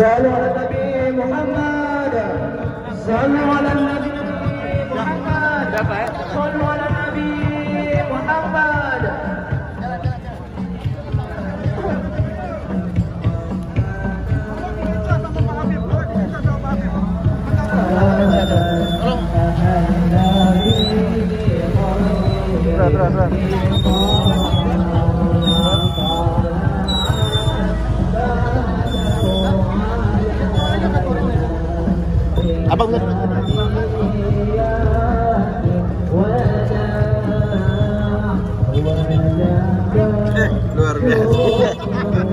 صلوا على النبي محمد صلوا على النبي محمد صلوا على النبي محمد Terus, terus, terus. Abang Eh, luar biasa.